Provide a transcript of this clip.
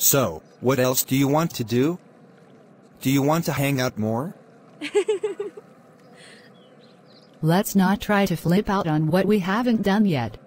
So, what else do you want to do? Do you want to hang out more? Let's not try to flip out on what we haven't done yet.